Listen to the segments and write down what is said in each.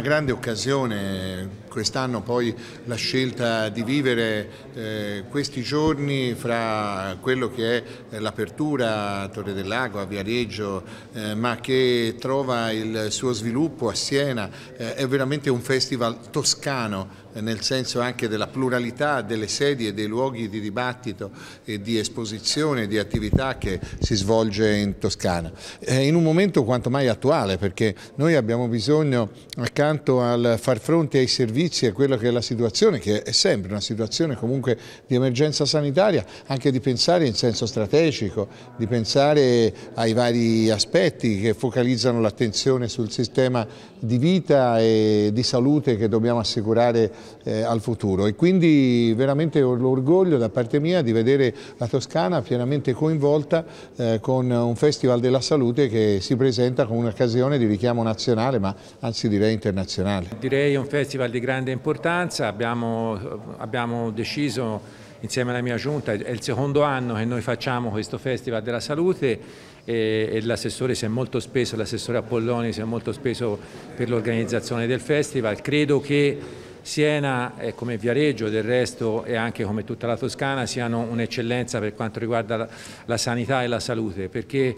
grande occasione quest'anno poi la scelta di vivere eh, questi giorni fra quello che è l'apertura a Torre del Lago, a Viareggio, eh, ma che trova il suo sviluppo a Siena, eh, è veramente un festival toscano nel senso anche della pluralità delle sedi e dei luoghi di dibattito e di esposizione, di attività che si svolge in Toscana. In un momento quanto mai attuale perché noi abbiamo bisogno accanto al far fronte ai servizi a quella che è la situazione, che è sempre una situazione comunque di emergenza sanitaria, anche di pensare in senso strategico, di pensare ai vari aspetti che focalizzano l'attenzione sul sistema di vita e di salute che dobbiamo assicurare eh, al futuro. E quindi veramente l'orgoglio da parte mia di vedere la Toscana pienamente coinvolta eh, con un Festival della Salute che si presenta come un'occasione di richiamo nazionale ma anzi direi internazionale. Direi un festival di grande importanza, abbiamo, abbiamo deciso insieme alla mia giunta, è il secondo anno che noi facciamo questo Festival della Salute e, e l'assessore si è molto speso, l'assessore Apolloni si è molto speso per l'organizzazione del festival, credo che Siena come Viareggio del resto e anche come tutta la Toscana siano un'eccellenza per quanto riguarda la, la sanità e la salute perché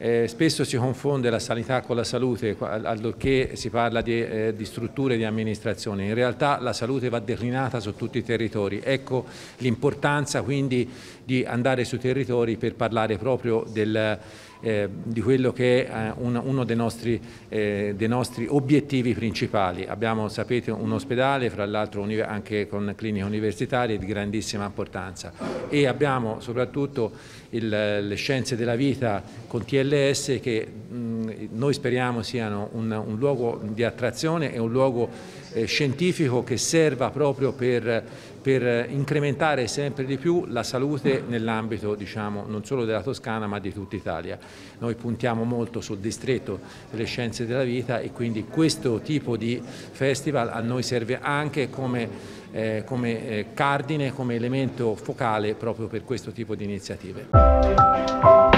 eh, spesso si confonde la sanità con la salute allorché si parla di, eh, di, strutture di amministrazione. In realtà la salute va declinata su tutti i territori. Ecco l'importanza quindi di andare sui territori per parlare proprio del, eh, di quello che è eh, un, uno dei nostri, eh, dei nostri, obiettivi principali. Abbiamo, sapete, un ospedale, fra l'altro anche con cliniche universitarie di grandissima importanza e abbiamo soprattutto il, le scienze della vita con TLS che mh, noi speriamo siano un, un, luogo di attrazione e un luogo eh, scientifico che serva proprio per per incrementare sempre di più la salute nell'ambito diciamo, non solo della Toscana ma di tutta Italia. Noi puntiamo molto sul distretto delle scienze della vita e quindi questo tipo di festival a noi serve anche come, eh, come eh, cardine, come elemento focale proprio per questo tipo di iniziative.